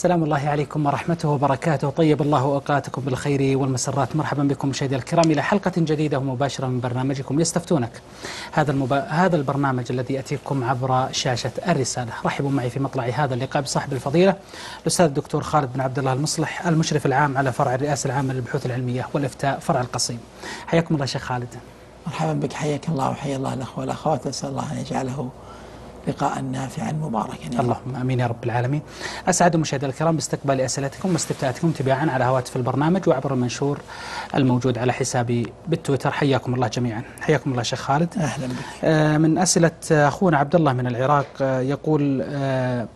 سلام الله عليكم ورحمته وبركاته. طيب الله أوقاتكم بالخير والمسرات. مرحبا بكم مشاهدي الكرام إلى حلقة جديدة ومباشرة من برنامجكم يستفتونك. هذا المبا... هذا البرنامج الذي يأتيكم عبر شاشة الرسالة. رحبوا معي في مطلع هذا اللقاء بصاحب الفضيلة الأستاذ الدكتور خالد بن عبد الله المصلح المشرف العام على فرع الرئاسة العامة للبحوث العلمية والإفتاء فرع القصيم. حياكم الله شيخ خالد. مرحبا بك حياك الله وحيا الله الأخوة والأخوات. أسأل الله أن يجعله لقاء نافعا مباركا يعني اللهم آمين يا رب العالمين. أسعد المشاهدين الكرام باستقبال أسئلتكم واستفتاءاتكم تباعا على هواتف البرنامج وعبر المنشور الموجود على حسابي بالتويتر حياكم الله جميعا. حياكم الله شيخ خالد. أهلا بك. آه من أسئلة أخونا عبد الله من العراق آه يقول آه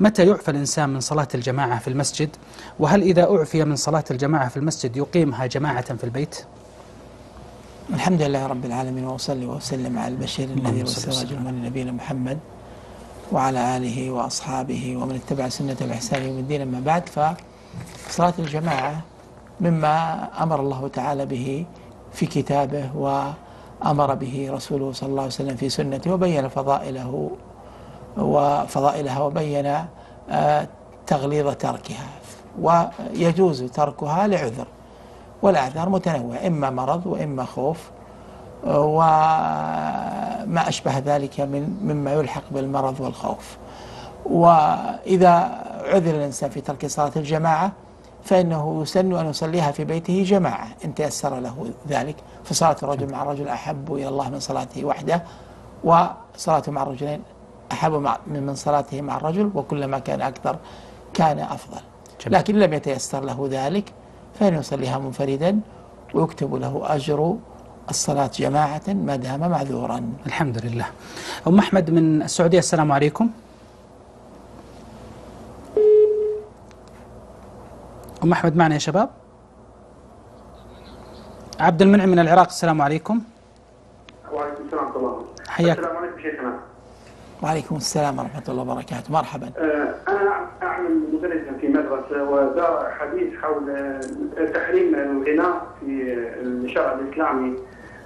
متى يعفى الإنسان من صلاة الجماعة في المسجد؟ وهل إذا أعفي من صلاة الجماعة في المسجد يقيمها جماعة في البيت؟ الحمد لله رب العالمين وأصلي وأسلم على البشير الذي والسراج من نبينا محمد وعلى آله وأصحابه ومن اتبع سنته باحسان يوم الدين. أما بعد فصلاة الجماعة مما أمر الله تعالى به في كتابه وأمر به رسوله صلى الله عليه وسلم في سنته وبين فضائله وفضائلها وبين آه، تغليظ تركها. ويجوز تركها لعذر. والأعذار متنوعة إما مرض وإما خوف وما أشبه ذلك من مما يلحق بالمرض والخوف. وإذا عذر الإنسان في ترك صلاة الجماعة فإنه يسن أن يصليها في بيته جماعة إن تيسر له ذلك. فصلاة الرجل مع الرجل أحب إلى الله من صلاته وحده وصلاته مع الرجلين أحب من صلاته مع الرجل وكلما كان أكثر كان أفضل. لكن لم يتيسر له ذلك. فإن يصليها منفردا ويكتب له أجر الصلاة جماعة ما دام معذورا. الحمد لله. أم أحمد من السعودية السلام عليكم. أم أحمد معنا يا شباب؟ عبد المنعم من العراق السلام عليكم. وعليكم السلام ورحمة الله. حياك. السلام عليكم شيخنا. وعليكم السلام ورحمة الله وبركاته. مرحبا. آه، أنا أعمل مدرسا في مدرسة ودار حديث حول آه، تحريم الغناء في الشرع الإسلامي.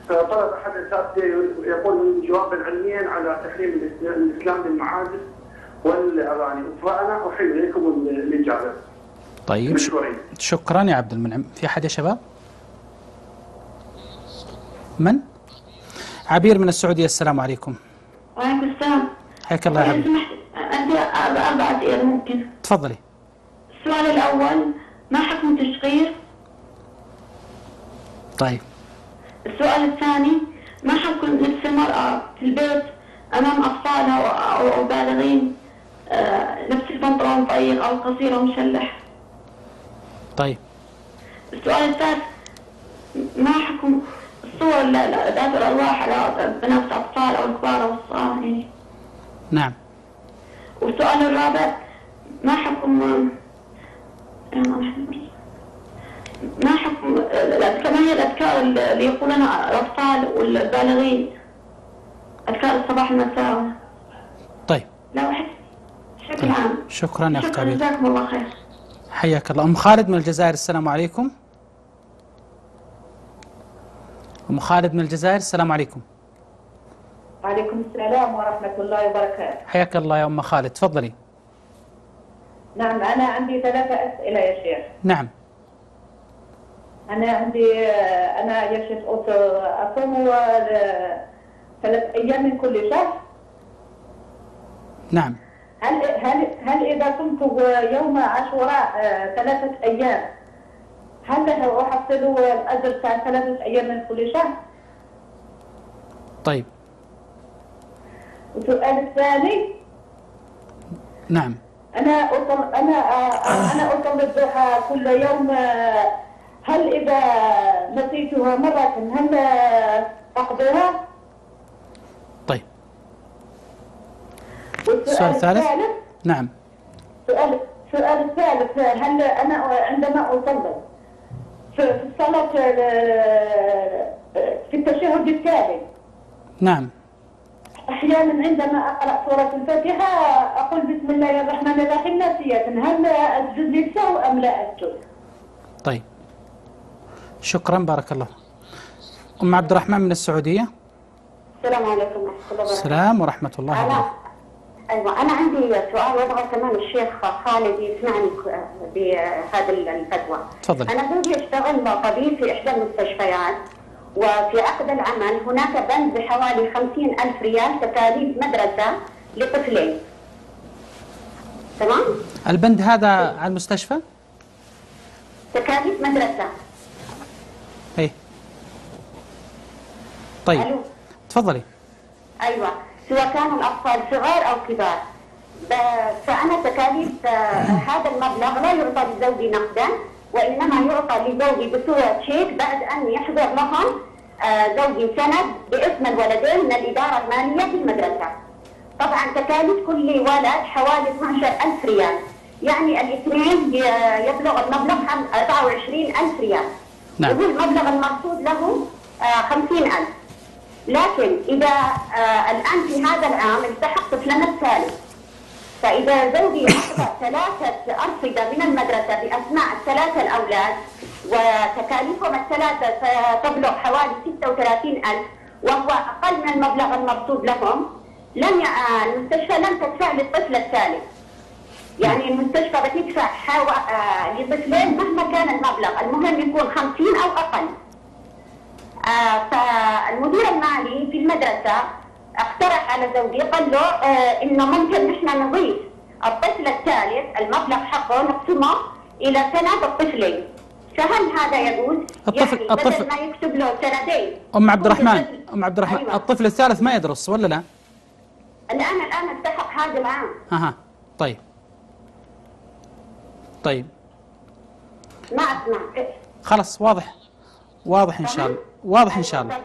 فطلب أحد الأساتذة يقول جوابا علميا على تحريم الإسلام للمعازف والأغاني. فأنا أحيل إليكم الإجابة. طيب شكرا يا عبد المنعم. في أحد يا شباب؟ من؟ عبير من السعودية. السلام عليكم. وعليكم السلام. حياك الله يا حبيبي. عندي أربع أسئلة ممكن. تفضلي. السؤال الأول ما حكم التشغير؟ طيب. السؤال الثاني ما حكم لبس المرأة في البيت أمام أطفالها أو بالغين؟ آه، لبس البنطلون ضيق أو قصير أو مشلح. طيب. السؤال الثالث ما حكم الصور ذات الألواح على بنات الأطفال أو الكبار أو الصغار؟ يعني نعم. والسؤال الرابع ما حكم ما حكم الأذكار ما هي الأذكار اللي يقولونها الأطفال والبالغين؟ أذكار الصباح والمساء طيب. لا واحد. بشكل. عام شكرا يا أخت جزاكم الله خير. حياك الله. أم خالد من الجزائر السلام عليكم. أم خالد من الجزائر السلام عليكم. السلام ورحمة الله وبركاته. حياك الله يا أم خالد تفضلي. نعم أنا عندي ثلاثة أسئلة يا شيخ. نعم. أنا عندي أنا يا شيخ أصوم ثلاث أيام من كل شهر. نعم. هل هل هل إذا صمت يوم عاشوراء ثلاثة أيام هل أحصل الأجر بتاع ثلاثة أيام من كل شهر؟ طيب. السؤال الثاني نعم. أنا أصل أنا أنا أصلي الضحى كل يوم هل إذا نسيتها مرة هل أقضيها؟ طيب. والسؤال الثالث؟ نعم. سؤال السؤال الثالث هل أنا عندما أصلي في الصلاة في التشهد الثالث؟ نعم. أحيانا عندما أقرأ سورة الفاتحة أقول بسم الله الرحمن الرحيم ناسية هل أسجد للسهو أم لا أسجد؟ طيب شكرا بارك الله أم عبد الرحمن من السعودية السلام عليكم ورحمة الله وبركاته السلام ورحمة الله وبركاته أيوه أنا عندي سؤال وابغى كمان الشيخ خالد يسمعني بهذا الفتوى. تفضل. أنا زوجي يشتغل طبيب في إحدى المستشفيات وفي عقد العمل هناك بند بحوالي خمسين ألف ريال تكاليف مدرسة لطفلين. تمام؟ البند هذا على المستشفى تكاليف مدرسة. إيه طيب ألو. تفضلي أيوه سواء كانوا الأطفال صغار أو كبار فأنا تكاليف آه، هذا المبلغ لا يعطى لزوجي نقدا وإنما يعطى لزوجي بصورة شيك بعد أن يحضر لهم آه، زوجي سند باسم الولدين من الإدارة المالية في المدرسة. طبعا تكاليف كل ولد حوالي 12000 ريال يعني الاثنين يبلغ المبلغ عن 24000 ريال. نعم. وهو المبلغ المقصود له آه، 50000 لكن إذا آه الآن في هذا العام التحق طفلنا الثالث فإذا زوجي أخذ ثلاثة أرصدة من المدرسة بأسماء الثلاثة الأولاد وتكاليفهم الثلاثة ستبلغ حوالي 36 ألف وهو أقل من المبلغ المرصود لهم لم. آه، المستشفى لم تدفع للطفل الثالث يعني المستشفى بتدفع حو... آه لطفلين مهما كان المبلغ المهم يكون 50 أو أقل آه، فالمدير المالي في المدرسة أقترح على زوجي قال له آه، إنه ممكن نحن نضيف الطفل الثالث المبلغ حقه نقسمه إلى سنة الطفلين فهل هذا يجوز؟ الطفل- يعني الطفل- ما يكتب له سنتين أم عبد الرحمن أم عبد الرحمن أيوة. الطفل الثالث ما يدرس ولا لا؟ الان الآن التحق هذا العام أها طيب. طيب. ما أسمع. خلاص واضح. واضح إن شاء الله. واضح إن شاء الله.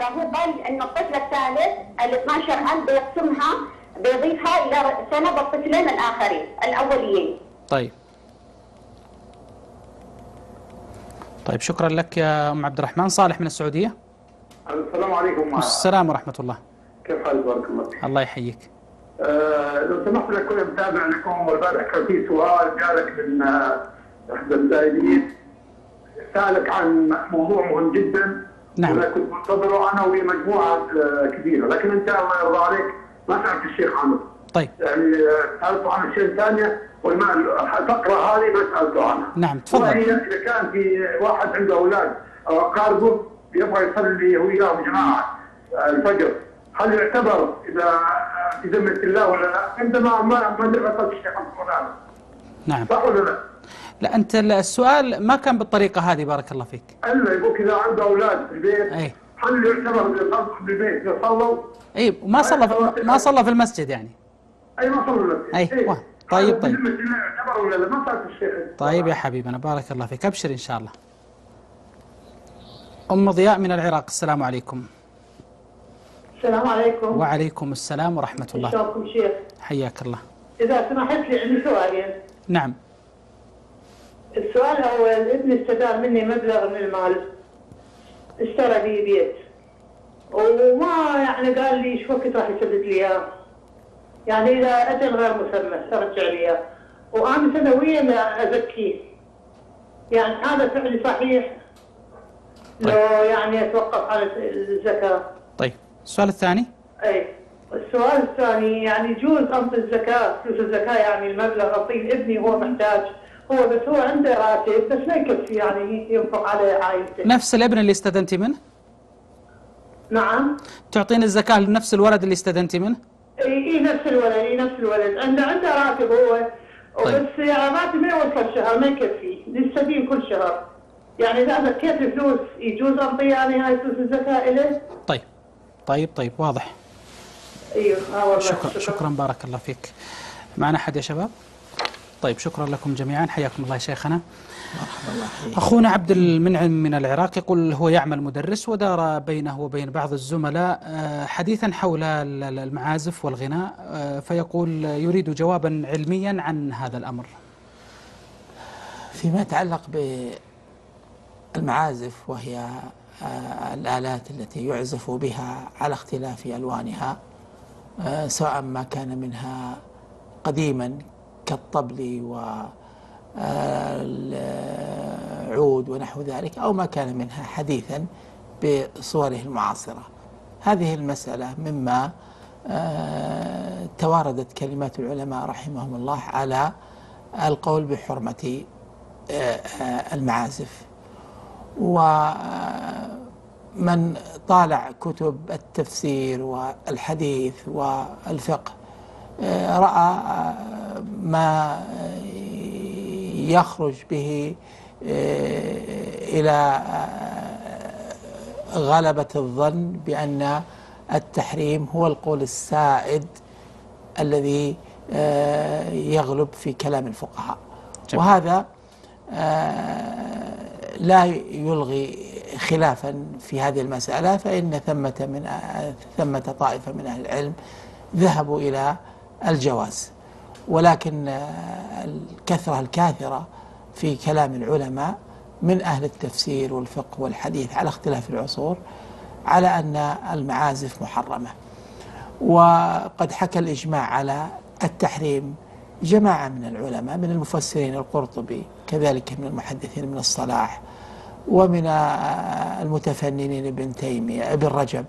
فهو قال انه الطفل الثالث ال 12000 بيقسمها بيضيفها إلى سنة الطفلين الآخرين الأوليين. طيب. طيب شكرا لك يا أم عبد الرحمن. صالح من السعودية؟ السلام عليكم. السلام ورحمة الله. كيف حالك؟ بارك الله فيك؟ الله يحييك. آه، لو سمحت لك كنت متابع لكم والبارح كان في سؤال جالك من آه، احدى الزائرين سألك عن موضوع مهم جدا. نعم. كنت منتظره أنا ومجموعه آه، كبيرة لكن أنت الله يرضى عليك ما سالت الشيخ عنه طيب يعني آه، سألته عن أشياء ثانية الفقرة هذه ما سألته عنها نعم، تفضل. وهي إذا كان في واحد عنده أولاد أو اقاربه يبغى يصلي هو وياهم جماعة آه، الفجر هل يعتبر إذا آه، في ذمه الله ولا لا؟ عندما ما ما درس الشيخ نعم صح ولا لا؟ لا أنت السؤال ما كان بالطريقة هذه بارك الله فيك. الا يقول اذا عنده أولاد في البيت أي. هل يعتبر اذا صلوا في البيت؟ إذا صلوا؟ اي وما صلى في ما صلى في المسجد يعني. أي ما صلوا المسجد. أي، إيه. طيب، طيب. ولا لا؟ ما الشيخ طيب يا حبيبنا بارك الله فيك. أبشر إن شاء الله. أم ضياء من العراق السلام عليكم. السلام عليكم. وعليكم السلام ورحمة الله. شلونكم شيخ؟ حياك الله. إذا سمحت لي عندي سؤالين. نعم. السؤال الأول ابني استدار مني مبلغ من المال. اشترى بي بيت. وما يعني قال لي إيش وقت راح يسدد لي إياه. يعني إذا أجل غير مسمى أرجع لي إياه. وأنا سنويا أزكيه يعني هذا فعلي صحيح؟ لو يعني أتوقف عن الزكاة. طيب. السؤال الثاني؟ أي. السؤال الثاني يعني يجوز انطي الزكاة فلوس الزكاة يعني المبلغ اعطيه لابني هو محتاج. هو بس هو عنده راتب بس ما يكفي يعني ينفق على عائلته نفس الابن اللي استدنتي منه؟ نعم. تعطين الزكاة لنفس الولد اللي استدنتي منه؟ إي إي نفس الولد إي نفس الولد. عنده عنده راتب هو. طيب. بس يعني راتب ما يوصل شهر ما يكفي. يستدين كل شهر. يعني إذا زكيت الفلوس يجوز انطي يعني هاي فلوس الزكاة له؟ طيب. طيب طيب. واضح. إيوه والله. شكرا شكرا. بارك الله فيك. معنا أحد يا شباب؟ طيب شكرا لكم جميعا. حياكم الله شيخنا. أخونا عبد المنعم من العراق يقول هو يعمل مدرس ودار بينه وبين بعض الزملاء آه، حديثا حول ال- ال- المعازف والغناء آه، فيقول يريد جوابا علميا عن هذا الأمر. فيما يتعلق بالمعازف وهي آه، الآلات التي يعزف بها على اختلاف ألوانها سواء ما كان منها قديما كالطبل والعود ونحو ذلك أو ما كان منها حديثا بصوره المعاصرة. هذه المسألة مما آه، تو تواردت كلمات العلماء رحمهم الله على القول بحرمة آه، آه، المعازف. ومن طالع كتب التفسير والحديث والفقه رأى ما يخرج به إلى غلبة الظن بأن التحريم هو القول السائد الذي آه، يغلب في كلام الفقهاء جميل. وهذا آه، لا يلغي خلافا في هذه المسألة فإن ثمة من ثمة طائفة من أهل العلم ذهبوا إلى الجواز ولكن آه، الكثرة الكاثرة في كلام العلماء من أهل التفسير والفقه والحديث على اختلاف العصور على أن المعازف محرمة. وقد حكى الإجماع على التحريم جماعة من العلماء من المفسرين القرطبي كذلك من المحدثين من الصلاح ومن المتفننين ابن تيمية ابن رجب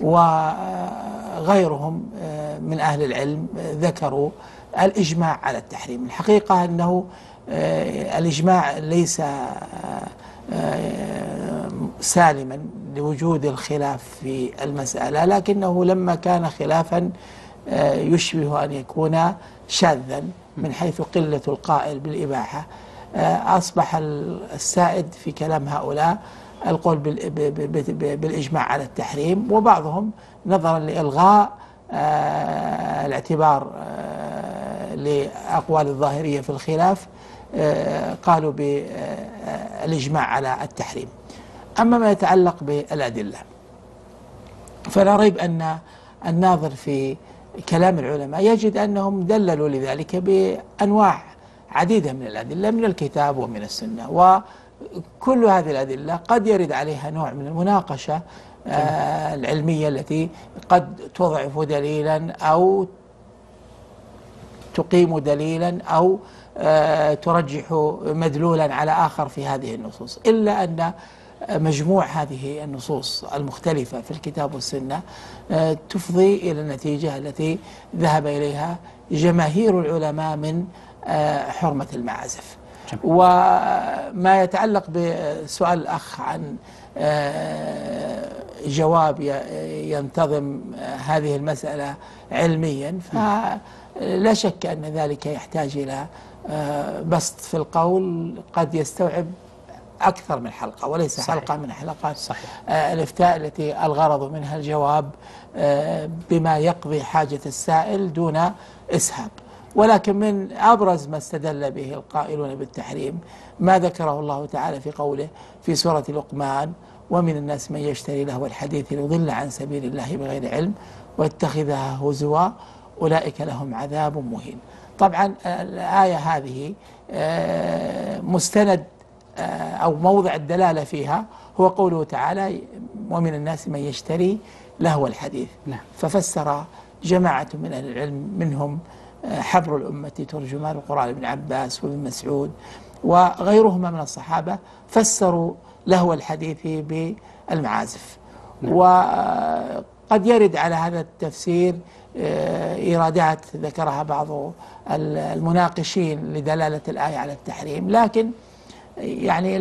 وغيرهم من أهل العلم ذكروا الإجماع على التحريم. الحقيقة أنه الإجماع ليس سالما لوجود الخلاف في المسألة لكنه لما كان خلافا آه، يشبه أن يكون شاذا من حيث قلة القائل بالإباحة. آه، أصبح السائد في كلام هؤلاء القول بالإجماع على التحريم وبعضهم نظرا لإلغاء آه، الاعتبار لأقوال الظاهرية في الخلاف قالوا بالإجماع على التحريم. أما ما يتعلق بالأدلة فلا ريب أن الناظر في كلام العلماء يجد أنهم دللوا لذلك بأنواع عديدة من الأدلة من الكتاب ومن السنة. وكل هذه الأدلة قد يرد عليها نوع من المناقشة آه العلمية التي قد تضعف دليلا أو تقيم دليلا أو آه ترجح مدلولا على آخر في هذه النصوص إلا أن مجموع هذه النصوص المختلفة في الكتاب والسنة آه، تفضي إلى النتيجة التي ذهب إليها جماهير العلماء من آه، حرمة المعازف. وما يتعلق بسؤال الأخ عن جواب ينتظم هذه المسألة علميا فلا شك أن ذلك يحتاج إلى بسط في القول قد يستوعب أكثر من حلقة وليس صحيح. حلقة من حلقات صحيح. آه الإفتاء التي الغرض منها الجواب آه بما يقضي حاجة السائل دون إسهاب ولكن من أبرز ما استدل به القائلون بالتحريم ما ذكره الله تعالى في قوله في سورة لقمان ومن الناس من يشتري له الحديث ليضل عن سبيل الله بغير علم واتخذها هزوا أولئك لهم عذاب مهين طبعا الآية هذه آه، مستند آه، أو موضع الدلالة فيها هو قوله تعالى ومن الناس من يشتري لهو الحديث نعم. ففسر جماعة من أهل العلم منهم آه، حبر الأمة ترجمان القرآن ابن عباس وابن مسعود وغيرهما من الصحابة فسروا لهو الحديث بالمعازف نعم. وقد يرد على هذا التفسير آه، إيرادات ذكرها بعض المناقشين لدلالة الآية على التحريم لكن يعني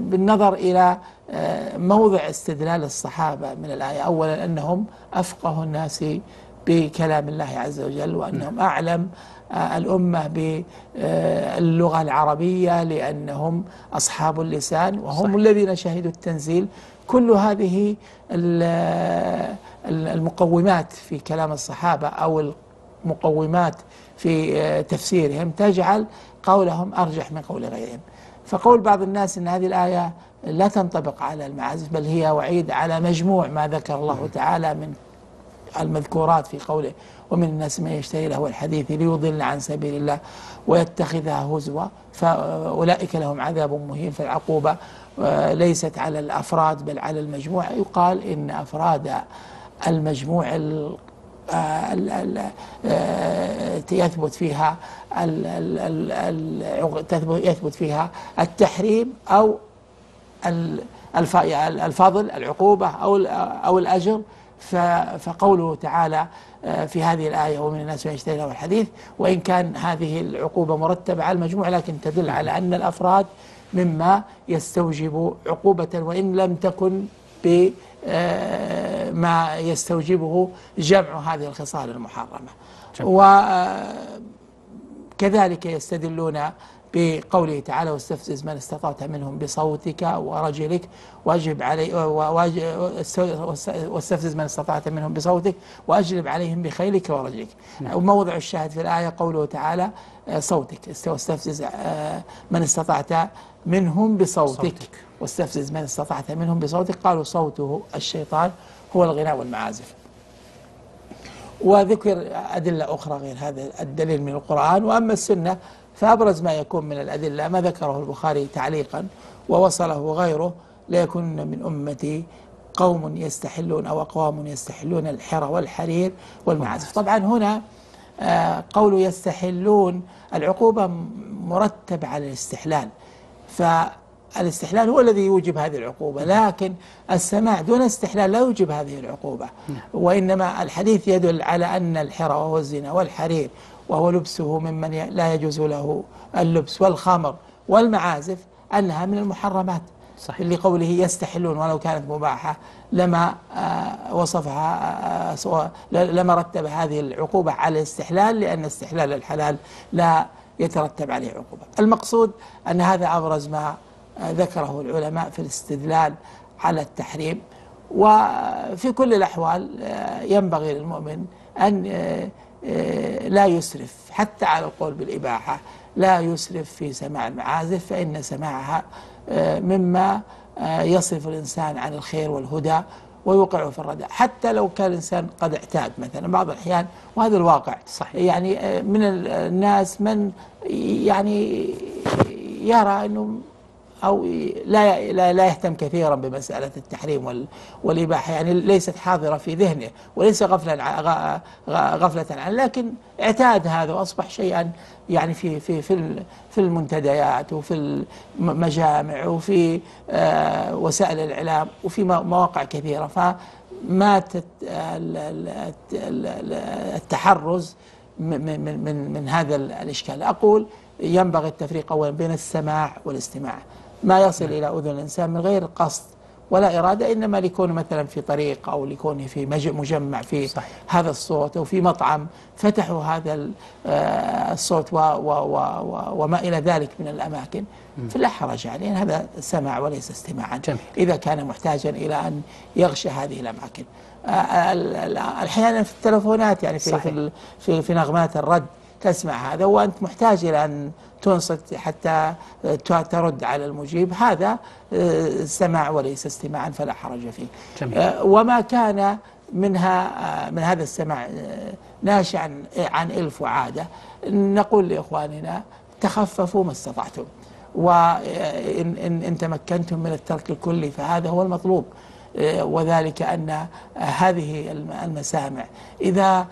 بالنظر إلى آه، موضع استدلال الصحابة من الآية أولا أنهم أفقه الناس بكلام الله عز وجل وأنهم. أعلم آه، الأمة باللغة العربية لأنهم أصحاب اللسان وهم صحيح. الذين شهدوا التنزيل كل هذه المقومات في كلام الصحابة أو المقومات في آه، تفسيرهم تجعل قولهم أرجح من قول غيرهم. فقول بعض الناس أن هذه الآية لا تنطبق على المعازف بل هي وعيد على مجموع ما ذكر الله تعالى من المذكورات في قوله ومن الناس من يشتري له الحديث ليضل عن سبيل الله ويتخذها هزوا. فأولئك لهم عذاب مهين. فالعقوبة آه، ليست على الأفراد بل على المجموع. يقال إن أفراد المجموع يثبت فيها يثبت فيها التحريم أو الفضل العقوبة أو أو الأجر. فقوله تعالى آه، في هذه الآية ومن الناس من يشتري له الحديث وإن كان هذه العقوبة مرتبة على المجموع لكن تدل على أن الأفراد مما يستوجب عقوبة وإن لم تكن ب آه، ما يستوجبه جمع هذه الخصال المحرمة. وكذلك يستدلون بقوله تعالى واستفزز من استطعت منهم بصوتك ورجلك واجلب علي واستفزز من استطعت منهم بصوتك واجلب عليهم بخيلك ورجلك. وموضع الشاهد في الآية قوله تعالى آه، صوتك. است- واستفزز آه، من استطعت منهم بصوتك. صوتك. واستفزز من استطعت منهم بصوتك قالوا صوته الشيطان هو الغناء والمعازف. وذكر أدلة أخرى غير هذا الدليل من القرآن وأما السنة فأبرز ما يكون من الأدلة ما ذكره البخاري تعليقا ووصله غيره ليكن من أمتي قوم يستحلون أو أقوام يستحلون الحرى والحرير والمعازف. طبعا هنا آه، قول يستحلون العقوبة مرتبة على الاستحلال فالاستحلال هو الذي يوجب هذه العقوبة لكن السماع دون استحلال لا يوجب هذه العقوبة. وإنما الحديث يدل على أن الحرى وهو الزنا والحرير وهو لبسه ممن لا يجوز له اللبس والخمر والمعازف أنها من المحرمات. صحيح. لقوله يستحلون ولو كانت مباحة لما آه، وصفها آه، لما رتب هذه العقوبة على الاستحلال لأن استحلال الحلال لا يترتب عليه عقوبة. المقصود أن هذا أبرز ما ذكره العلماء في الاستدلال على التحريم وفي كل الأحوال آه، ينبغي للمؤمن أن آه، آه، لا يسرف حتى على القول بالإباحة لا يسرف في سماع المعازف فإن سماعها مما يصرف الإنسان عن الخير والهدى ويوقعه في الردى حتى لو كان الإنسان قد اعتاد مثلا بعض الأحيان وهذا الواقع صحيح. يعني من ال- الناس من يعني يرى أنه أو لا لا لا يهتم كثيرا بمسألة التحريم وال- والإباحة يعني ليست حاضرة في ذهنه وليس غفلا غفلة عنه لكن اعتاد هذا وأصبح شيئا يعني في في في في المنتديات وفي المجامع وفي آه، وسائل الإعلام وفي مواقع كثيرة. فما تت- ال- ال- ال- التحرز من من من هذا الإشكال. أقول ينبغي التفريق اولا بين السماع والاستماع. ما يصل إلى أذن الإنسان من غير قصد ولا إرادة إنما ليكون مثلا في طريق أو ليكون في مج- مجمع في صحيح. هذا الصوت أو في مطعم فتحوا هذا آه، الصوت و و و و وما إلى ذلك من الأماكن فلا حرج عليه هذا سماع وليس استماعا جميل. إذا كان محتاجا إلى أن يغشى هذه الأماكن آه، ال- أحيانا في التلفونات يعني في صحيح. في في, في نغمات الرد تسمع هذا وأنت محتاج إلى أن تنصت حتى ترد على المجيب هذا آه، سماع وليس استماعا فلا حرج فيه جميل. آه، وما كان منها آه، من هذا السماع ناشئا عن إلف وعادة نقول لإخواننا تخففوا ما استطعتم وإن إن إن تمكنتم من الترك الكلي فهذا هو المطلوب وذلك أن هذه الم- المسامع إذا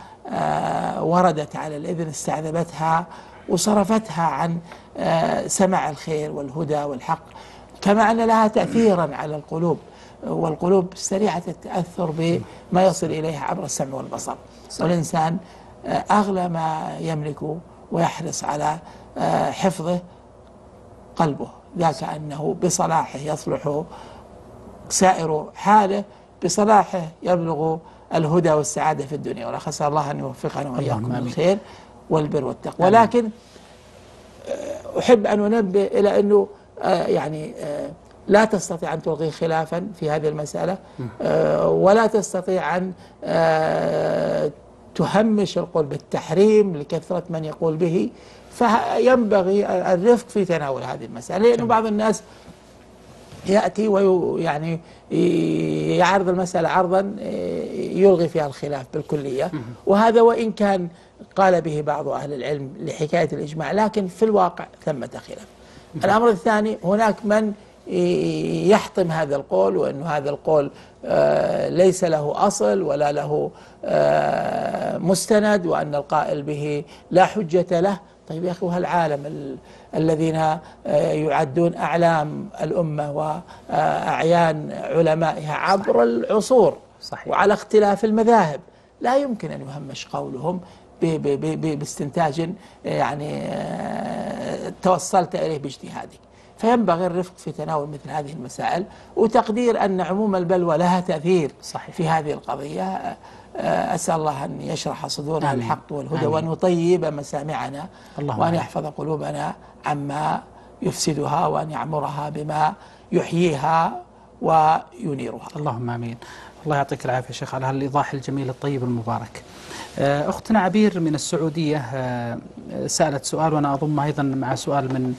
وردت على الإذن استعذبتها وصرفتها عن آه، سماع الخير والهدى والحق كما أن لها تأثيرا على القلوب والقلوب سريعة التأثر بما يصل إليها عبر السمع والبصر. والإنسان آه، أغلى ما يملك ويحرص على آه، حفظه قلبه ذاك أنه بصلاحه يصلح سائر حاله بصلاحه يبلغ الهدى والسعادة في الدنيا. والآخرة أسأل الله أن يوفقنا وإياكم. للخير والبر والتقوى. ولكن آه، أحب أن أنبه إلى أنه آه، يعني آه، لا تستطيع أن تلغي خلافا في هذه المسألة. ولا تستطيع أن تهمش القول بالتحريم لكثرة من يقول به. فينبغي الرفق في تناول هذه المسألة لأنه بعض الناس يأتي ويعني يعرض المسألة عرضا يلغي فيها الخلاف بالكلية. وهذا وإن كان قال به بعض أهل العلم لحكاية الإجماع لكن في الواقع ثمة خلاف. الأمر الثاني هناك من يحطم هذا القول وأن هذا القول آه، ليس له أصل ولا له آه، مستند وأن القائل به لا حجة له. طيب يا أخي وهالعالم ال- الذين آه، يعدون أعلام الأمة وأعيان علمائها عبر العصور صحيح. وعلى اختلاف المذاهب؟ لا يمكن أن يهمش قولهم. باستنتاج يعني آه، توصلت إليه باجتهادك فينبغي الرفق في تناول مثل هذه المسائل وتقدير أن عموم البلوى لها تأثير صحيح. في هذه القضية آه، أسأل الله أن يشرح صدورنا آمين. الحق والهدى آمين. وأن يطيب مسامعنا اللهم وأن آمين. يحفظ قلوبنا عما يفسدها وأن يعمرها بما يحييها وينيرها اللهم آمين الله يعطيك العافية شيخ على هالإيضاح الجميل الطيب المبارك آه، اختنا عبير من السعودية آه، سألت سؤال وأنا أضم أيضا مع سؤال من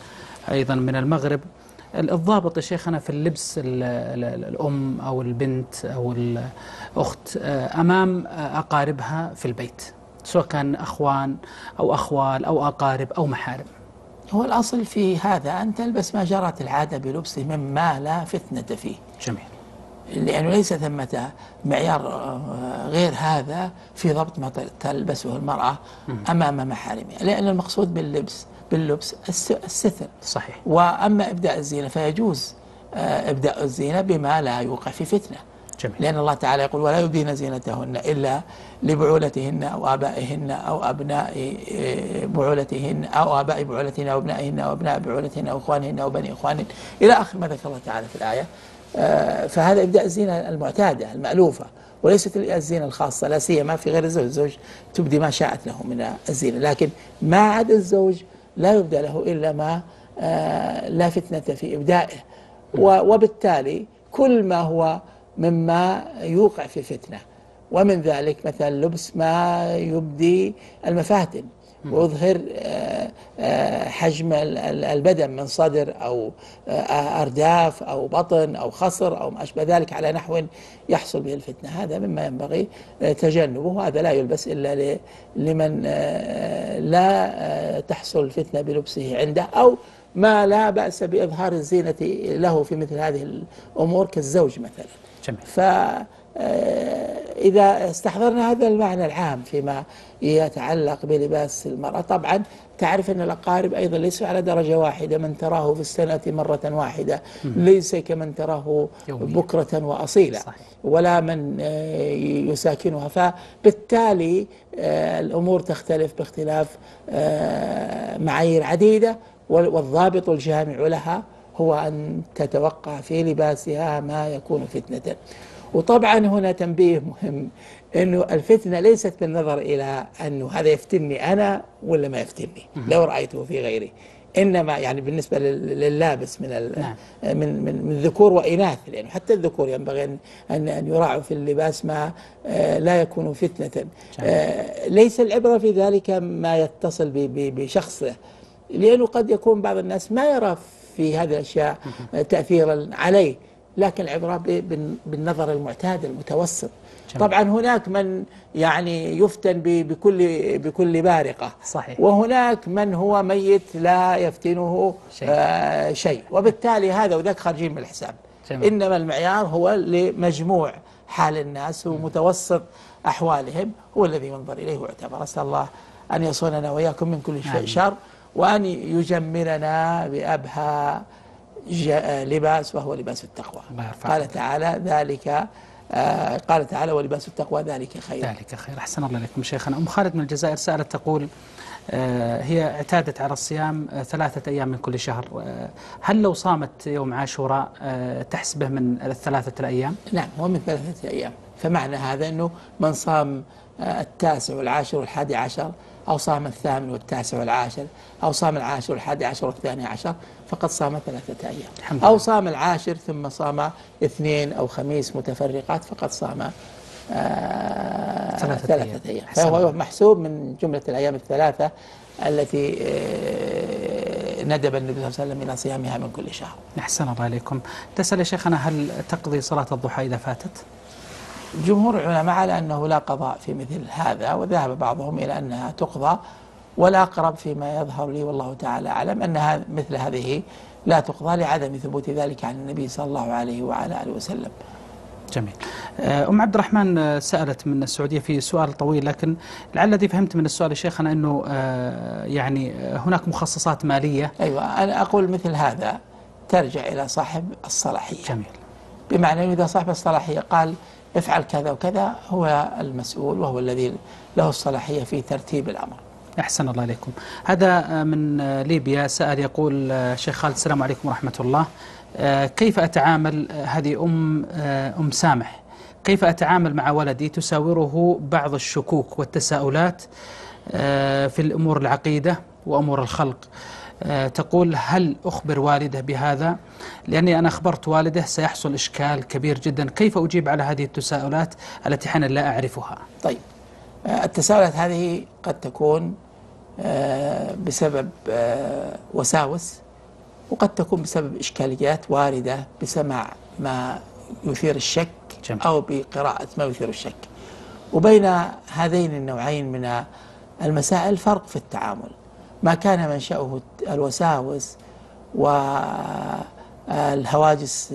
أيضا من المغرب. الضابط يا شيخنا في اللبس ال- ال- الأم أو البنت أو الأخت آه، أمام آه، أقاربها في البيت سواء كان أخوان أو أخوال أو أقارب أو محارم هو الأصل في هذا أن تلبس ما جرت العادة بلبسه مما لا فتنة فيه. جميل. لأنه ليس ثمة معيار آه، غير هذا في ضبط ما تلبسه المرأة أمام محارمها لأن المقصود باللبس باللبس الس- الستر. صحيح. وأما إبداء الزينة فيجوز آه، إبداء الزينة بما لا يوقع في فتنة. جميل. لأن الله تعالى يقول ولا يبدين زينتهن إلا لبعولتهن أو آبائهن أو أبناء إيه، بعولتهن أو آباء بعولتهن أو أبنائهن أو أبناء بعولتهن أو إخوانهن أو بني إخوانهن. إلى آخر ما ذكر الله تعالى في الآية. آه، فهذا إبداء الزينة المعتادة المألوفة وليست الزينة الخاصة لا سيما في غير الزوج. الزوج تبدي ما شاءت له من الزينة لكن ما عدا الزوج لا يبدأ له إلا ما آه، لا فتنة في إبدائه. و- وبالتالي كل ما هو مما يوقع في فتنة ومن ذلك مثلا لبس ما يبدي المفاتن. ويظهر آه، آه، حجم ال- ال- البدن من صدر أو آه، أرداف أو بطن أو خصر أو ما أشبه ذلك على نحو يحصل به الفتنة. هذا مما ينبغي تجنبه. وهذا لا يلبس إلا ل- لمن لا تحصل الفتنة بلبسه عنده أو ما لا بأس بإظهار الزينة له في مثل هذه الأمور كالزوج مثلا. جميل. فإذا استحضرنا هذا المعنى العام فيما يتعلق بلباس المرأة طبعا تعرف أن الأقارب أيضا ليسوا على درجة واحدة من تراه في السنة مرة واحدة ليس كمن تراه. بكرة وأصيلا. ولا من آه، يساكنها فبالتالي آه، الأمور تختلف باختلاف آه، معايير عديدة وال- والضابط الجامع لها هو أن تتوقع في لباسها ما يكون فتنة وطبعا هنا تنبيه مهم أنه الفتنة ليست بالنظر إلى أنه هذا يفتني أنا ولا ما يفتني. لو رأيته في غيري. إنما يعني بالنسبة لل- لللابس من نعم. من من من ذكور وإناث. لأنه حتى الذكور ينبغي أن أن أن يراعوا في اللباس ما آه، لا يكون فتنة. آه، ليس العبرة في ذلك ما يتصل بشخصه. لأنه قد يكون بعض الناس ما يرى في هذه الأشياء تاثيرا عليه. لكن بال- بالنظر المعتاد المتوسط جميل. طبعا هناك من يعني يفتن بكل بكل بارقة صحيح. وهناك من هو ميت لا يفتنه شيء. آه شيء وبالتالي هذا وذاك خارجين من الحساب جميل. إنما المعيار هو لمجموع حال الناس ومتوسط أحوالهم هو الذي ينظر إليه ويعتبر أسأل الله أن يصوننا وإياكم من كل شيء. شر وأن يجملنا بأبهى لباس وهو لباس التقوى. قال تعالى ذلك آه قال تعالى ولباس التقوى ذلك خير. ذلك خير. أحسن الله إليكم شيخنا. أم خالد من الجزائر سألت تقول آه، هي اعتادت على الصيام آه، ثلاثة أيام من كل شهر. هل لو صامت يوم عاشوراء تحسبه من الثلاثة الأيام؟ نعم هو من ثلاثة أيام. فمعنى هذا أنه من صام التاسع والعاشر والحادي عشر أو صام الثامن والتاسع والعاشر أو صام العاشر والحادي عشر والثاني عشر فقد صام ثلاثة أيام الحمد أو. صام العاشر ثم صام اثنين أو خميس متفرقات فقد صام آه ثلاثة ثلاثة, أيام. أيام فهو. محسوب من جملة الأيام الثلاثة التي آه ندب النبي صلى الله عليه وسلم إلى صيامها من كل شهر أحسن الله إليكم تسأل يا شيخنا هل تقضي صلاة الضحى إذا فاتت جمهور العلماء على أنه لا قضاء في مثل هذا وذهب بعضهم إلى أنها تقضى والأقرب فيما يظهر لي والله تعالى أعلم أن هذا- مثل هذه لا تقضى لعدم ثبوت ذلك عن النبي صلى الله عليه وعلى آله وسلم. جميل. آه، أم عبد الرحمن آه، سألت من السعودية في سؤال طويل لكن لعل الذي فهمت من السؤال يا شيخنا أنه آه، يعني هناك مخصصات مالية. أيوة أنا أقول مثل هذا ترجع إلى صاحب الصلاحية. جميل. بمعنى أنه إذا صاحب الصلاحية قال افعل كذا وكذا هو المسؤول وهو الذي له الصلاحية في ترتيب الأمر. أحسن الله عليكم. هذا من ليبيا. سأل يقول شيخ خالد السلام عليكم ورحمة الله. كيف أتعامل هذه أم أم سامح؟ كيف أتعامل مع ولدي؟ تساوره بعض الشكوك والتساؤلات في الأمور العقيدة وأمور الخلق. تقول هل أخبر والده بهذا؟ لأني أنا أخبرت والده سيحصل إشكال كبير جدا. كيف أجيب على هذه التساؤلات التي حين لا أعرفها؟ طيب التساؤلات هذه قد تكون بسبب وساوس وقد تكون بسبب إشكاليات واردة بسماع ما يثير الشك. أو بقراءة ما يثير الشك وبين هذين النوعين من المسائل فرق في التعامل ما كان منشأه الوساوس والهواجس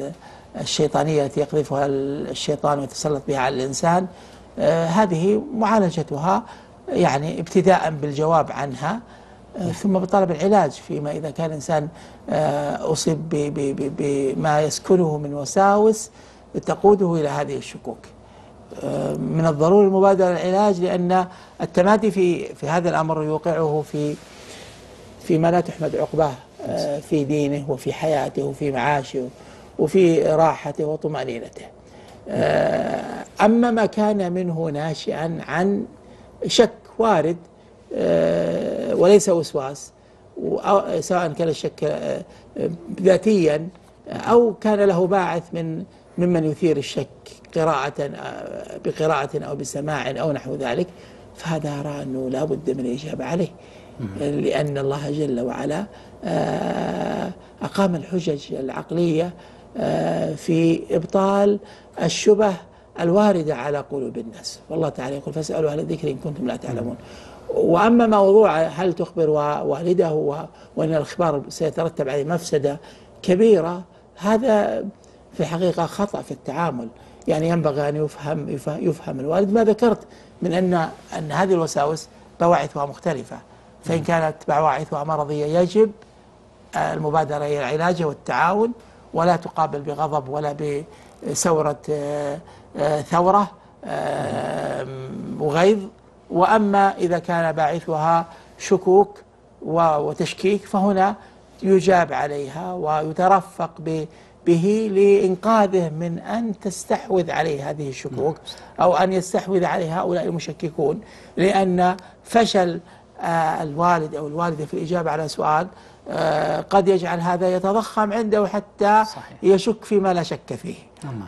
الشيطانية التي يقذفها الشيطان ويتسلط بها على الإنسان هذه معالجتها يعني ابتداء بالجواب عنها ثم بطلب العلاج فيما إذا كان الإنسان أصيب بما يسكنه من وساوس تقوده إلى هذه الشكوك. من الضروري المبادرة للعلاج لأن التمادي في في هذا الأمر يوقعه في فيما لا تحمد عقباه في دينه وفي حياته وفي معاشه وفي راحته وطمأنينته. أما ما كان منه ناشئا عن شك وارد وليس وسواس سواء كان الشك ذاتيا أو كان له باعث من ممن يثير الشك قراءة بقراءة أو بسماع أو نحو ذلك فهذا أرى أنه لا بد من الإجابة عليه لأن الله جل وعلا أقام الحجج العقلية في إبطال الشبه الواردة على قلوب الناس. والله تعالى يقول فاسألوا أهل الذكر إن كنتم لا تعلمون. وأما موضوع هل تخبر والده وأن الإخبار سيترتب عليه مفسدة كبيرة هذا في الحقيقة خطأ في التعامل. يعني ينبغي أن يفهم, يفهم الوالد. ما ذكرت من أن أن هذه الوساوس بواعثها مختلفة. فإن كانت بواعثها مرضية يجب المبادرة إلى العلاج والتعاون ولا تقابل بغضب ولا بثورة ثورة وغيظ وأما إذا كان باعثها شكوك وتشكيك فهنا يجاب عليها ويترفق به لإنقاذه من أن تستحوذ عليه هذه الشكوك أو أن يستحوذ عليه هؤلاء المشككون. لأن فشل الوالد أو الوالدة في الإجابة على سؤال قد يجعل هذا يتضخم عنده حتى صحيح. يشك فيما لا شك فيه.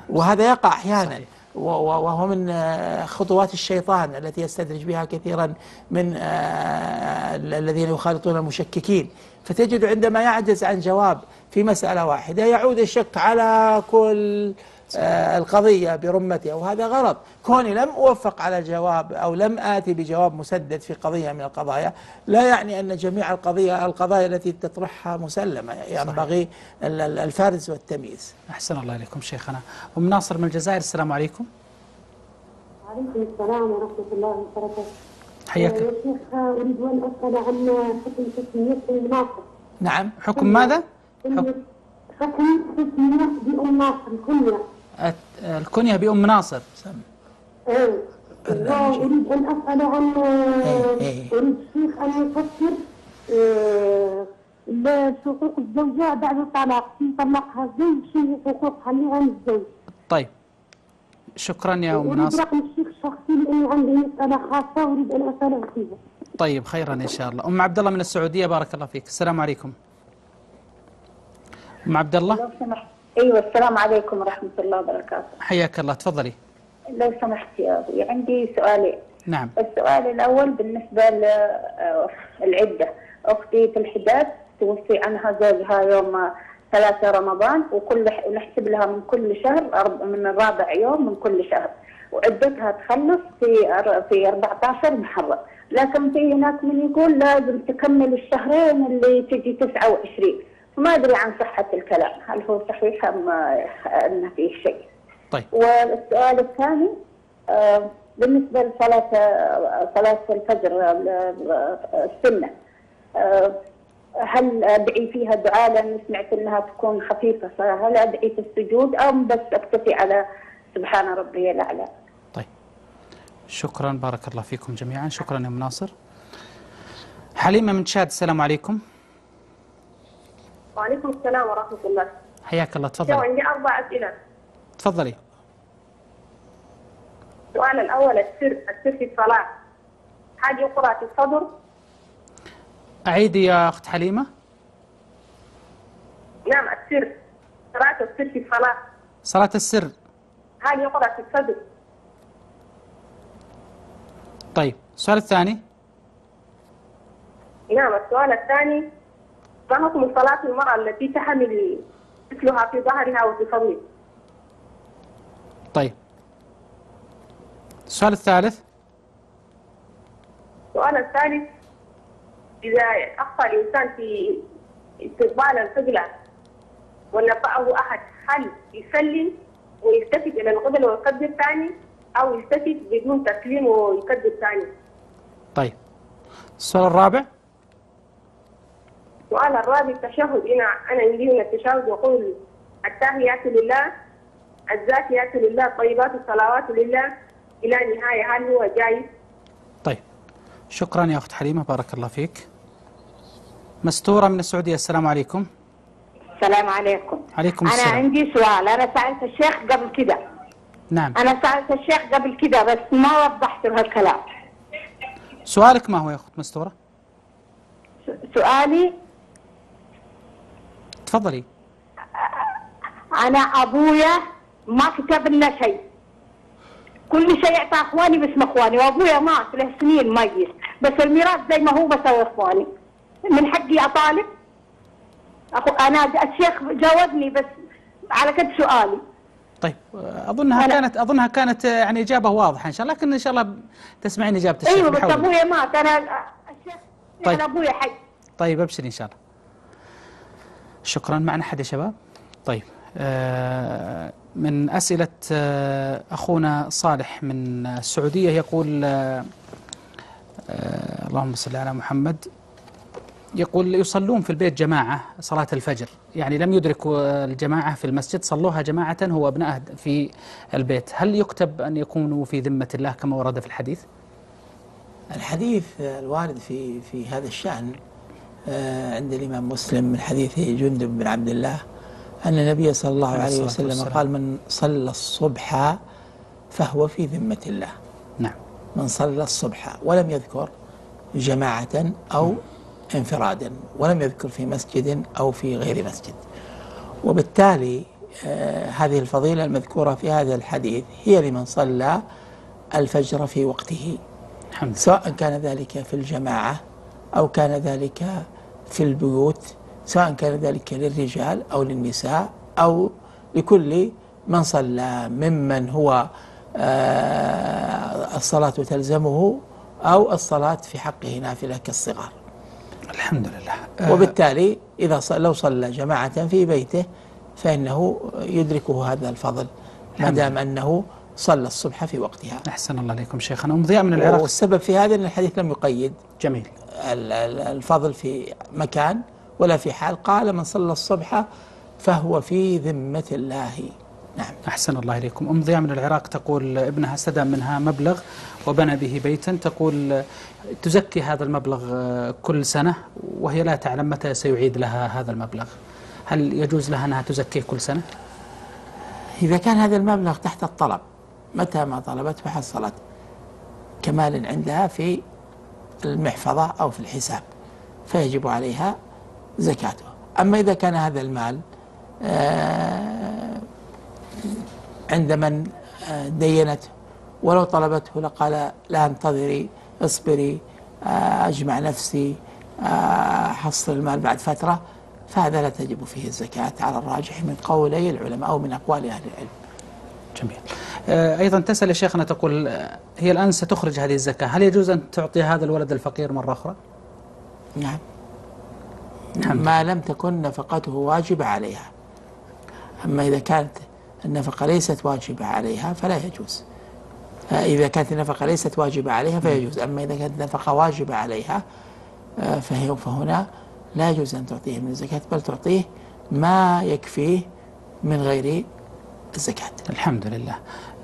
وهذا يقع أحيانا. صحيح. وهو من خطوات الشيطان التي يستدرج بها كثيرا من الذين يخالطون المشككين. فتجد عندما يعجز عن جواب في مسألة واحدة يعود الشك على كل القضية برمتها وهذا غلط كوني لم أوفق على الجواب أو لم آتي بجواب مسدد في قضية من القضايا لا يعني أن جميع القضية القضايا التي تطرحها مسلمة ينبغي الفرز والتمييز. أحسن الله إليكم شيخنا. أم ناصر من الجزائر السلام عليكم. وعليكم السلام ورحمة الله وبركاته. حياك يا شيخ أريد أن أسأل عن حكم تسمية أم ناصر نعم حكم ماذا؟ حكم حكم تسمية بأم ناصر الكنية الكنية بأم ناصر إيه. وأريد أن أسأل عن أريد الشيخ أن يفسر حقوق الزوجة بعد الطلاق. في طلقها الزوج شنو حقوقها اللي عند الزوج. طيب. شكرا يا أريد ناصر. رقم الشيخ الشخصي لأني عندي مسألة خاصة أريد أن أسأله فيها طيب خيرا إن شاء الله. أم عبد الله من السعودية بارك الله فيك. السلام عليكم. أم عبد الله؟ لو سمحت. أيوه السلام عليكم ورحمة الله وبركاته. حياك الله تفضلي. لو سمحت يا أبوي عندي سؤالين نعم. السؤال الأول بالنسبة للعده أختي في الحداد توفي عنها زوجها يوم 3 رمضان وكل ونحسب لها من كل شهر من الرابع يوم من كل شهر. وعدتها تخلص في في 14 محرم. لكن في هناك من يقول لازم تكمل الشهرين اللي تجي 29 ما أدري عن صحة الكلام هل هو صحيح أم أن فيه شيء؟ طيب. والسؤال الثاني آه، بالنسبة لصلاة آه، صلاة الفجر آه، السنة آه، هل أدعي فيها دعاء؟ لأن سمعت أنها تكون خفيفة فهل أدعي في السجود أم بس أكتفي على سبحان ربي الأعلى؟ طيب. شكرا بارك الله فيكم جميعا. شكرا يا أم ناصر حليمة من تشاد السلام عليكم. وعليكم السلام ورحمة الله. حياك الله تفضلي. عندي أربع أسئلة. تفضلي. السؤال الأول السر السر في الصلاة. هل يقرأ في الصدر؟ أعيدي يا أخت حليمة. نعم السر. قراءة السر في الصلاة. صلاة السر. هل يقرأ في الصدر؟ طيب السؤال الثاني. نعم السؤال الثاني. ما حكم صلاة المرأة التي تحمل مثلها في ظهرها وتصلي؟ طيب السؤال الثالث السؤال الثالث إذا أخطأ الإنسان في استقبال القبلة ونبأه أحد هل يسلم ويلتفت إلى القبلة ويكبر ثاني أو يلتفت بدون تسليم ويكبر ثاني؟ طيب السؤال الرابع السؤال الرابع التشهد. هنا أنا عندي من التشهد يقول التحيات لله الزاكيات لله الطيبات الصلوات لله إلى نهاية. هل هو جائز؟ طيب. شكرا يا أخت حليمة. بارك الله فيك. مستورة من السعودية. السلام عليكم. السلام عليكم. عليكم أنا السلام. عندي سؤال. أنا سألت الشيخ قبل كده. نعم. أنا سألت الشيخ قبل كده بس ما وضحت له الكلام سؤالك ما هو يا أخت مستورة؟ سؤالي تفضلي. أنا أبويا ما كتب لنا شيء. كل شيء يعطى إخواني باسم إخواني وأبويا مات له سنين ميت بس الميراث زي ما هو بسوي إخواني. من حقي أطالب. أخو أنا الشيخ جاوبني بس على قد سؤالي. طيب أظنها أنا- كانت أظنها كانت يعني إجابة واضحة إن شاء الله لكن إن شاء الله تسمعين إجابة الشيخ أيوه بس. أبويا مات أنا الشيخ طيب. أنا أبويا حي. طيب ابشر إن شاء الله. شكرا. معنا حد يا شباب؟ طيب آه، من أسئلة آه، أخونا صالح من السعودية يقول آه، اللهم صل على محمد يقول يصلون في البيت جماعة صلاة الفجر. يعني لم يدركوا الجماعة في المسجد صلوها جماعة هو أبناءه في البيت. هل يكتب أن يكونوا في ذمة الله كما ورد في الحديث؟ الحديث الوارد في في هذا الشأن عند الإمام مسلم من حديث جندب بن عبد الله أن النبي صلى الله عليه وسلم والسلام. قال من صلى الصبح فهو في ذمة الله. نعم. من صلى الصبح ولم يذكر جماعة أو انفرادا ولم يذكر في مسجد أو في غير مسجد. وبالتالي آه، هذه الفضيلة المذكورة في هذا الحديث هي لمن صلى الفجر في وقته. سواء كان ذلك في الجماعة أو كان ذلك في البيوت سواء كان ذلك للرجال أو للنساء أو لكل من صلى ممن هو آه، الصلاة تلزمه أو الصلاة في حقه نافلة كالصغار. الحمد لله آه، وبالتالي إذا لو صلى جماعة في بيته فإنه يدركه هذا الفضل ما دام أنه صلى الصبح في وقتها. أحسن الله عليكم شيخنا. أم ضياء من العراق. والسبب في هذا أن الحديث لم يقيد. جميل. الفضل في مكان ولا في حال. قال من صلى الصبح فهو في ذمة الله. نعم. أحسن الله إليكم. أم ضياء من العراق تقول ابنها استدى منها مبلغ وبنى به بيتا. تقول تزكي هذا المبلغ كل سنة وهي لا تعلم متى سيعيد لها هذا المبلغ. هل يجوز لها أنها تزكيه كل سنة؟ إذا كان هذا المبلغ تحت الطلب متى ما طلبته حصلت كمال عندها في المحفظة أو في الحساب فيجب عليها زكاته. أما إذا كان هذا المال آه، عند من آه، دينته ولو طلبته لقال لا انتظري اصبري آه، أجمع نفسي آه، حصل المال بعد فترة فهذا لا تجب فيه الزكاة على الراجح من قولي العلماء أو من أقوال أهل العلم. جميل. آه، أيضا تسأل يا شيخنا تقول آه، هي الآن ستخرج هذه الزكاة هل يجوز أن تعطي هذا الولد الفقير مرة أخرى؟ نعم. الحمد ما لم تكن نفقته واجبة عليها. أما إذا كانت النفقة ليست واجبة عليها فلا يجوز. آه، إذا كانت النفقة ليست واجبة عليها فيجوز أما إذا كانت النفقة واجبة عليها فهي- فهنا لا يجوز أن تعطيه من الزكاة بل تعطيه ما يكفيه من غير الزكاة. الحمد لله.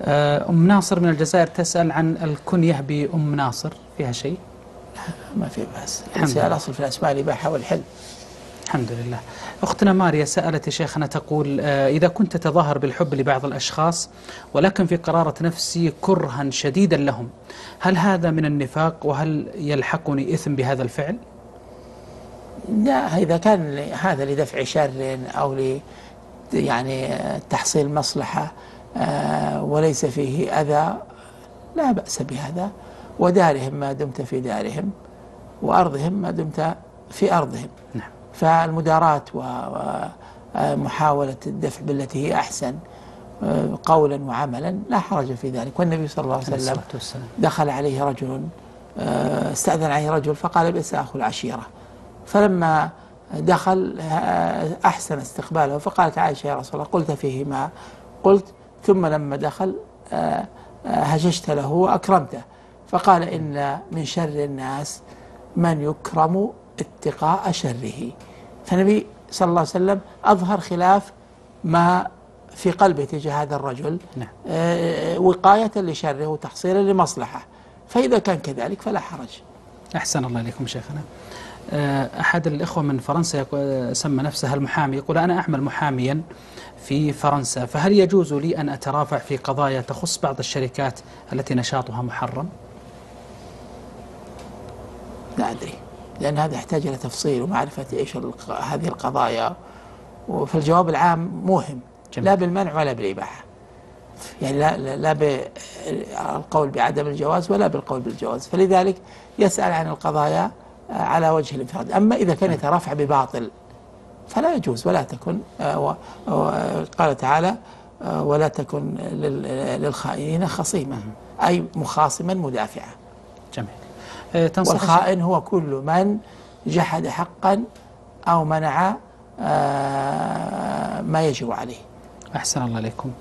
آه، أم ناصر من الجزائر تسأل عن الكنية بأم ناصر فيها شيء؟ ما في بأس. الحمد لله. الأصل في الأسماء الإباحة والحل الحمد لله. أختنا ماريا سألت يا شيخنا تقول آه، إذا كنت تظاهر بالحب لبعض الأشخاص ولكن في قرارة نفسي كرها شديدا لهم هل هذا من النفاق؟ وهل يلحقني إثم بهذا الفعل؟ لا إذا كان هذا لدفع شر أو يعني تحصيل مصلحة آه، وليس فيه أذى لا بأس بهذا. ودارهم ما دمت في دارهم وأرضهم ما دمت في أرضهم. نعم. فالمداراة ومحاولة الدفع بالتي هي أحسن آه، قولا وعملا لا حرج في ذلك. والنبي صلى الله عليه وسلم دخل عليه رجل آه، استأذن عليه رجل فقال بئس أخو العشيرة. فلما دخل آه، أحسن استقباله فقالت عائشة يا رسول الله قلت فيه ما قلت ثم لما دخل آه، آه، هججت له وأكرمته. فقال إن من شر الناس من يكرم اتقاء شره. فالنبي صلى الله عليه وسلم أظهر خلاف ما في قلبه تجاه هذا الرجل نعم. وقاية لشره وتحصيلا لمصلحة. فإذا كان كذلك فلا حرج. أحسن الله إليكم شيخنا. أحد الإخوة من فرنسا سمى نفسه المحامي يقول أنا أعمل محاميا في فرنسا فهل يجوز لي أن أترافع في قضايا تخص بعض الشركات التي نشاطها محرم؟ لا أدري لأن هذا يحتاج إلى تفصيل ومعرفة إيش هذه القضايا فالجواب العام موهم جميل. لا بالمنع ولا بالإباحة. يعني لا لا, لا بالقول بعدم الجواز ولا بالقول بالجواز. فلذلك يسأل عن القضايا آه، على وجه الانفراد أما إذا كان يترافع بباطل فلا يجوز ولا تكن آه، و- قال تعالى آه، ولا تكن لل- للخائنين خصيمة أي مخاصما مدافعا. جميل. آه، والخائن هو كل من جحد حقا أو منع آه، ما يجب عليه. أحسن الله عليكم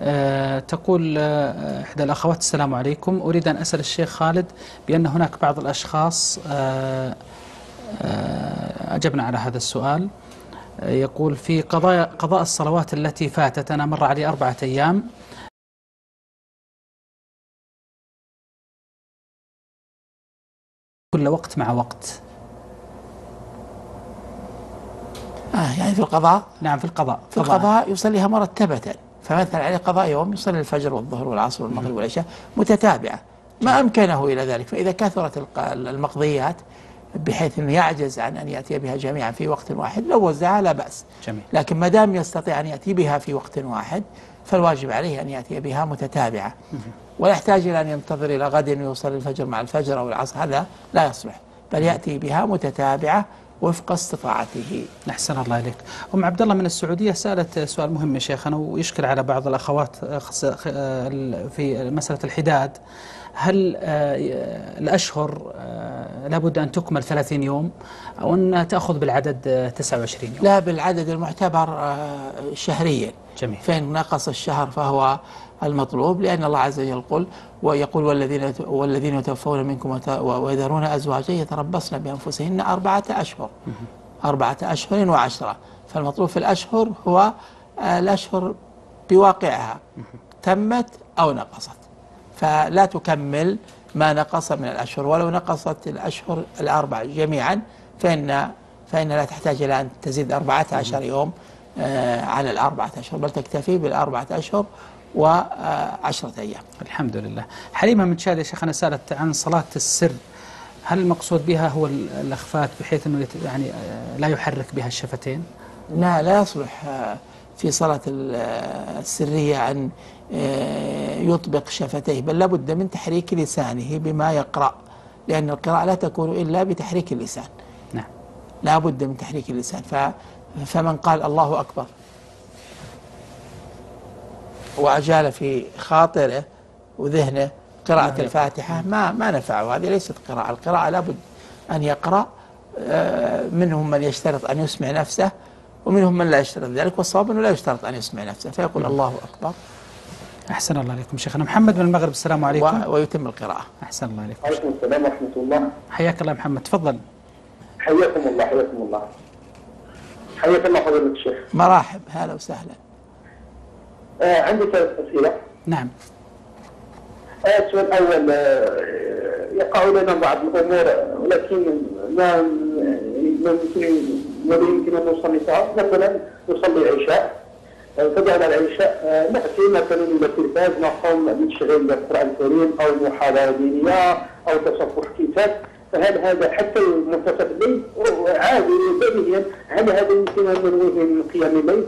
أه تقول آه، إحدى الأخوات السلام عليكم. أريد أن أسأل الشيخ خالد بأن هناك بعض الأشخاص أه أه أجبنا على هذا السؤال. آه، يقول في قضايا قضاء الصلوات التي فاتت أنا مر علي أربعة أيام. كل وقت مع وقت. آه يعني في القضاء. نعم في القضاء. في القضاء يصليها مرتبة فمثلا عليه قضاء يوم يصلي الفجر والظهر والعصر والمغرب والعشاء متتابعة. ما أمكنه إلى ذلك. فإذا كثرت المقضيات بحيث أنه يعجز عن أن يأتي بها جميعا في وقت واحد لو وزعها لا بأس. جميل. لكن ما دام يستطيع أن يأتي بها في وقت واحد فالواجب عليه أن يأتي بها متتابعة. ولا يحتاج إلى أن ينتظر إلى غد ويصلي الفجر مع الفجر أو العصر هذا لا يصلح. بل يأتي بها متتابعة وفق استطاعته. أحسن الله إليك. أم عبد الله من السعودية سألت سؤال مهم يا شيخنا ويشكل على بعض الأخوات آه، آه، في مسألة الحداد. هل آه، الأشهر آه، لابد أن تكمل 30 يوم أو أن تأخذ بالعدد آه، 29 يوم؟ لا بالعدد المعتبر آه، شهريا. جميل. فإن نقص الشهر فهو المطلوب لأن الله عز وجل يقول ويقول والذين والذين يتوفون منكم ويذرون أزواجا يتربصن بأنفسهن أربعة أشهر. أربعة أشهر وعشرة. فالمطلوب في الأشهر هو آه، الأشهر بواقعها. تمت أو نقصت. فلا تكمل ما نقص من الأشهر. ولو نقصت الأشهر الأربع جميعا فإن فإن لا تحتاج إلى أن تزيد أربعة عشر يوم آه، على الأربعة أشهر بل تكتفي بالأربعة أشهر وعشرة أيام. الحمد لله. حليمة من شاد يا شيخنا سألت عن صلاة السر. هل المقصود بها هو ال- الأخفات بحيث أنه يعني آه، لا يحرك بها الشفتين؟ لا لا يصلح آه، في صلاة آه، السرية أن يطبق شفتيه بل لابد من تحريك لسانه بما يقرأ لأن القراءة لا تكون إلا بتحريك اللسان. نعم. لا بد من تحريك اللسان. فمن قال الله أكبر. وأجال في خاطره وذهنه. قراءة الفاتحة ما ما نفعه. هذه ليست قراءة. القراءة لابد أن يقرأ آه، منهم من يشترط أن يسمع نفسه ومنهم من لا يشترط ذلك والصواب أنه لا يشترط أن يسمع نفسه. فيقول الله أكبر. أحسن الله عليكم شيخنا. محمد من المغرب السلام عليكم. و- ويتم القراءة. أحسن الله عليكم. عليكم السلام ورحمة الله. حياك الله محمد. تفضل. حياكم الله حياكم الله. حياك الله فضيلة الشيخ. مراحب. هلا وسهلا. عندي ثلاث أسئلة. نعم. آه، السؤال الأول آه، يقع لنا بعض الأمور آه، ولكن ما ما يمكن ما يمكن أن نصنفها مثلا نصلي العشاء. آه، فبعد العشاء آه، نأتي مثلا إلى التلفاز نقوم بتشغيل القرآن الكريم أو محاضرة دينيه أو تصفح كتاب. فهل هذا حتى منتصف الليل عادي بديهيا هل هذا يمكن أن ننويه من قيام الليل؟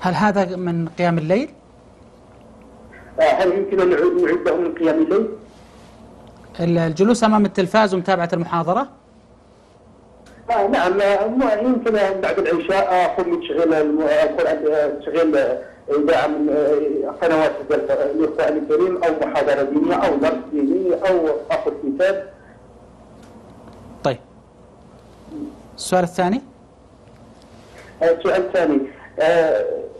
هل هذا من قيام الليل؟ آه، هل يمكن أن نعد- نعده من قيام الليل؟ الجلوس أمام التلفاز ومتابعة المحاضرة؟ آه نعم آه، يمكن بعد العشاء بتشغيل القرآن آه، تشغيل آه، إذاعة من قنوات القرآن الكريم أو محاضرة دينية أو درس ديني أو أخذ كتاب طيب السؤال الثاني السؤال الثاني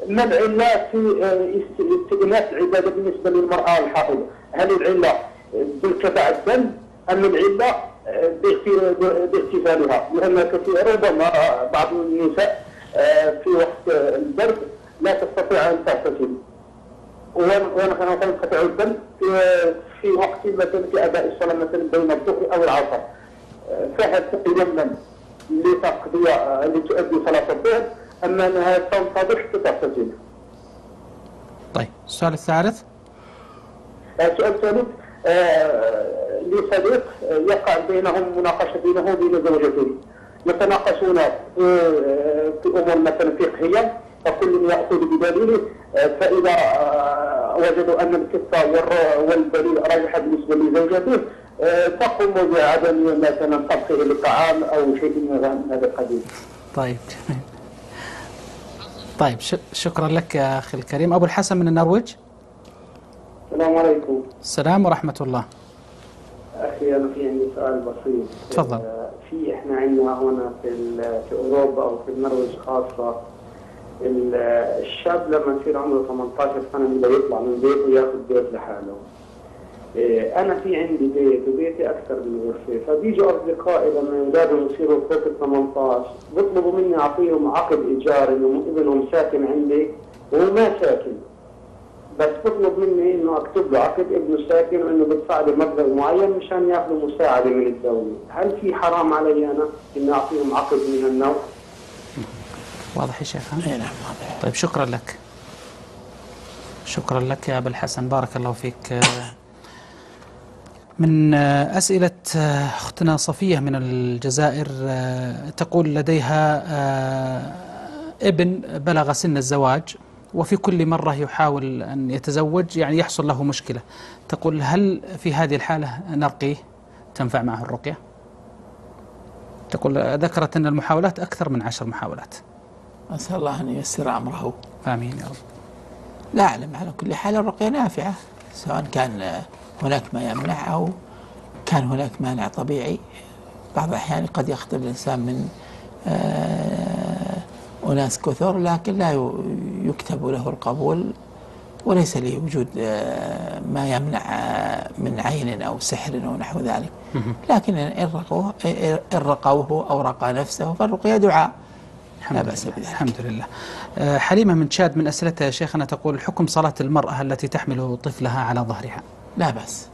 ما العله في آه، است- استئناف العبادة بالنسبة للمرأة الحائضة؟ هل العلة بانقطاع الدم أم العلة آه، باغت- باغتسالها؟ لأن كثير ربما بعض النساء آه، في وقت البرد لا تستطيع أن تغتسل. ونحن ينقطع الدم في وقت مثلا في أداء الصلاة مثلا بين الظهر أو العصر. فهل تتيمم لتقضي لتؤدي صلاة الظهر ام أنها تنتظر حتى تغتسل؟ طيب السؤال الثالث السؤال الثالث آه، لي صديق آه، يقع بينهم مناقشة بينه وبين زوجته يتناقشون في آه، أمور مثلا فقهية فكل يأخذ بدليله آه، فإذا آه، وجدوا أن القصة والر- والدليل راجحه بالنسبة لزوجته آه، تقوم بعدم مثلا طبخه للطعام أو شيء من هذا القبيل. طيب طيب شكرا لك يا أخي الكريم. أبو الحسن من النرويج؟ السلام عليكم. السلام ورحمة الله. أخي أنا في عندي سؤال بسيط. تفضل. آه، في إحنا عندنا هنا في في أوروبا أو في النرويج خاصة ال- الشاب لما يصير عمره 18 سنة بده يطلع من بيته ياخذ بيت لحاله. أنا في عندي بيت وبيتي أكثر من غرفة فبيجوا أصدقائي لما اولادهم يصيروا فوق ال 18 بيطلبوا مني أعطيهم عقد ايجار إنه إبنهم ساكن عندي وهو ما ساكن. بس بطلب مني إنه أكتب له عقد ابنه ساكن وإنه بدفع لي مبلغ معين مشان يأخذوا مساعدة من الدولة، هل في حرام علي أنا إني أعطيهم عقد من النوع؟ واضح يا شيخ؟ اي نعم واضح. طيب شكرا لك. شكرا لك يا أبا الحسن. بارك الله فيك. من آه، أسئلة آه، أختنا صفية من الجزائر آه، تقول لديها ابن بلغ سن الزواج وفي كل مرة يحاول أن يتزوج يعني يحصل له مشكلة. تقول هل في هذه الحالة نرقيه؟ تنفع معه الرقية؟ تقول ذكرت أن المحاولات أكثر من عشر محاولات. أسأل الله أن ييسر أمره. آمين يا رب. لا أعلم على كل حال الرقية نافعة سواء كان هناك ما يمنع أو كان هناك مانع طبيعي. بعض الأحيان قد يخطب الإنسان من آه، أناس كثر لكن لا يكتب له القبول وليس لوجود آه، ما يمنع آه، من عين أو سحر أو نحو ذلك. لكن إن رقوه إن رقوه أو رقى نفسه فالرقية دعاء. لا بأس لله. بذلك. الحمد لله. حليمة من تشاد من أسئلتها يا شيخنا تقول حكم صلاة المرأة التي تحمل طفلها على ظهرها؟ لا بأس.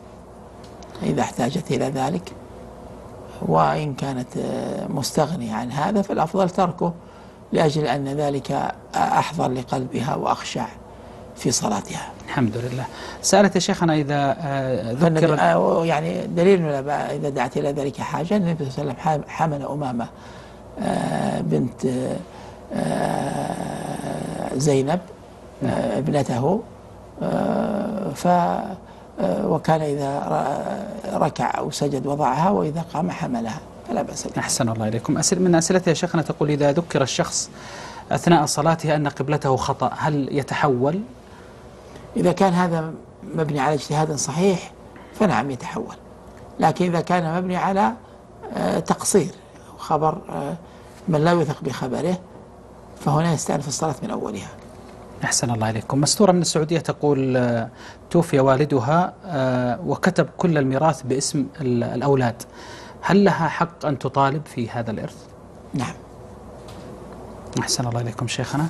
إذا احتاجت إلى ذلك وإن كانت آه، مستغنية عن هذا فالأفضل تركه لأجل أن ذلك أحضر لقلبها وأخشع في صلاتها. الحمد لله. سألت يا شيخنا إذا آه، ذكر آه، يعني دليل إذا دعت إلى ذلك حاجة النبي صلى الله عليه وسلم حمل أمامة آه، بنت آه، آه، زينب آه، ابنته آه، ف آه، وكان إذا ركع أو سجد وضعها وإذا قام حملها فلا بأس به. أحسن الله إليكم. أسئل من أسئلتها يا شيخنا تقول إذا ذكر الشخص أثناء صلاته أن قبلته خطأ هل يتحول؟ إذا كان هذا مبني على اجتهاد صحيح فنعم يتحول. لكن إذا كان مبني على آه، تقصير خبر آه، من لا يوثق بخبره فهنا يستأنف الصلاة من أولها. أحسن الله إليكم. مستورة من السعودية تقول آه، توفي والدها آه، وكتب كل الميراث باسم ال- الأولاد. هل لها حق أن تطالب في هذا الإرث؟ نعم. أحسن الله إليكم شيخنا.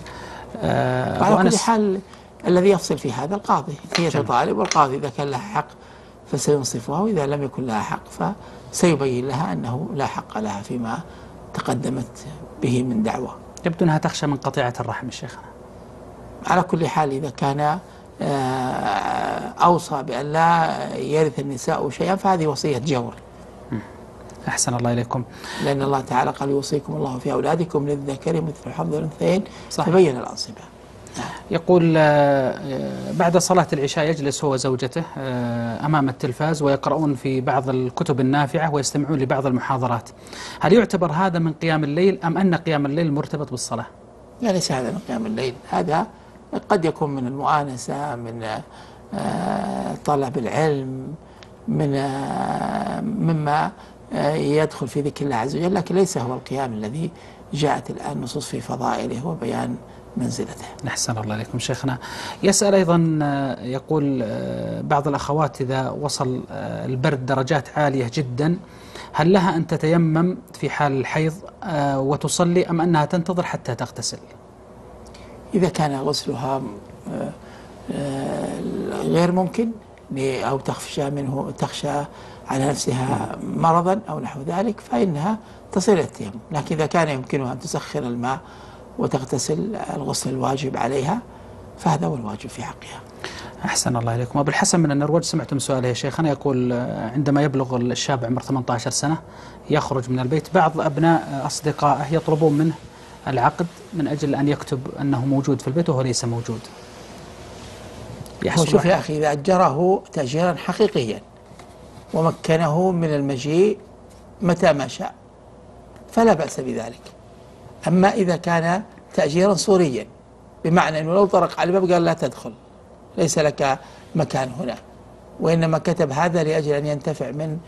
آه، وعلى كل حال الذي يفصل في هذا القاضي. هي تطالب والقاضي إذا كان لها حق فسينصفها وإذا لم يكن لها حق فسيبين لها أنه لا حق لها فيما تقدمت به من دعوة. يبدو أنها تخشى من قطيعة الرحم الشيخ على كل حال إذا كان أوصى بأن لا يرث النساء شيئا فهذه وصية جور. أحسن الله إليكم. لأن الله تعالى قال يوصيكم الله في أولادكم للذكر مثل حظ الأنثيين. تبين الأنصبة. يقول آه، بعد صلاة العشاء يجلس هو وزوجته آه، أمام التلفاز ويقرؤون في بعض الكتب النافعة ويستمعون لبعض المحاضرات. هل يعتبر هذا من قيام الليل أم أن قيام الليل مرتبط بالصلاة؟ لا ليس هذا من قيام الليل. هذا قد يكون من المؤانسة من آه، طلب العلم من آه، مما آه، يدخل في ذكر الله عز وجل لكن ليس هو القيام الذي جاءت الآن نصوص في فضائله وبيان منزلته. أحسن الله إليكم شيخنا. يسأل أيضا يقول بعض الأخوات إذا وصل البرد درجات عالية جدا هل لها أن تتيمم في حال الحيض وتصلي أم أنها تنتظر حتى تغتسل؟ إذا كان غسلها آه، آه، غير ممكن أو تخشى منه تخشى على نفسها مرضا أو نحو ذلك فإنها إلى التيمم لكن إذا كان يمكنها أن تسخر الماء وتغتسل الغسل الواجب عليها فهذا هو الواجب في حقها. أحسن الله إليكم. أبو الحسن من النرويج سمعتم سؤاله يا شيخنا يقول آه، عندما يبلغ الشاب عمر 18 سنة يخرج من البيت بعض أبناء أصدقائه يطلبون منه العقد من أجل أن يكتب أنه موجود في البيت وهو ليس موجود. شوف يا أخي إذا أجره تأجيرا حقيقيا ومكنه من المجيء متى ما شاء فلا بأس بذلك. أما إذا كان تأجيرا صوريا بمعنى أنه لو طرق على الباب قال لا تدخل ليس لك مكان هنا. وإنما كتب هذا لأجل أن ينتفع من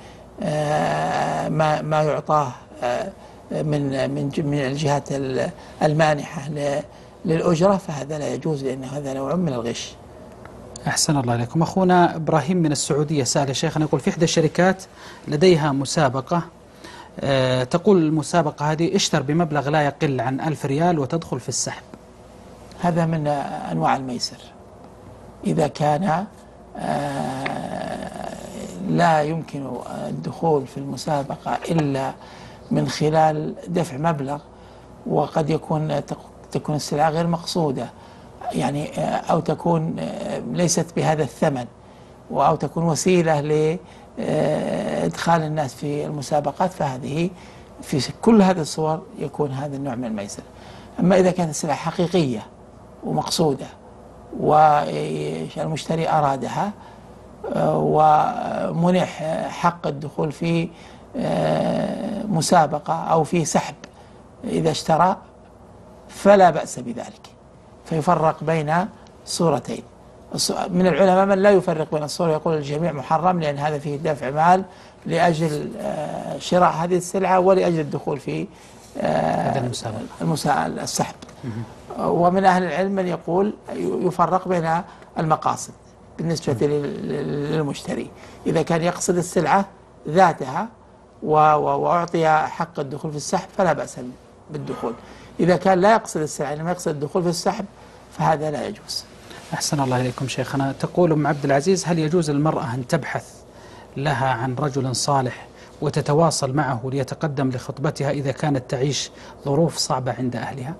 آه، ما ما يعطاه آه، من من من الجهات ال- المانحة ل- للأجرة فهذا لا يجوز لأن هذا نوع من الغش. أحسن الله إليكم. أخونا إبراهيم من السعودية سأل شيخنا يقول في إحدى الشركات لديها مسابقة. آه، تقول المسابقة هذه اشتر بمبلغ لا يقل عن ألف ريال وتدخل في السحب. هذا من أنواع الميسر. إذا كان آه، لا يمكن الدخول في المسابقة إلا من خلال دفع مبلغ وقد يكون تكون السلعة غير مقصودة. يعني آه، أو تكون آه، ليست بهذا الثمن أو تكون وسيلة لادخال الناس في المسابقات. فهذه في كل هذه الصور يكون هذا النوع من الميسر أما إذا كانت السلعة حقيقية ومقصودة والمشتري أرادها آه، ومنح آه، حق الدخول في آه، مسابقة أو في سحب إذا اشترى فلا بأس بذلك. فيفرق بين صورتين. من العلماء من لا يفرق بين الصور يقول الجميع محرم لأن هذا فيه دفع مال لأجل آه، شراء هذه السلعة ولأجل الدخول في آه، المسابقة. المسا- السحب. ومن أهل العلم من يقول يفرق بين المقاصد بالنسبة لل- للمشتري. إذا كان يقصد السلعة ذاتها وأعطي حق الدخول في السحب فلا بأس بالدخول. إذا كان لا يقصد السلعة إنما يقصد الدخول في السحب فهذا لا يجوز. أحسن الله إليكم شيخنا. تقول أم عبد العزيز هل يجوز للمرأة أن تبحث لها عن رجل صالح وتتواصل معه ليتقدم لخطبتها إذا كانت تعيش ظروف صعبة عند أهلها؟